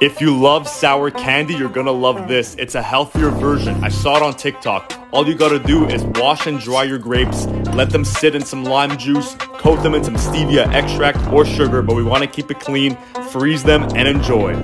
If you love sour candy, you're gonna love this. It's a healthier version. I saw it on TikTok. All you gotta do is wash and dry your grapes, let them sit in some lime juice, coat them in some stevia extract or sugar, but we wanna keep it clean, freeze them, and enjoy.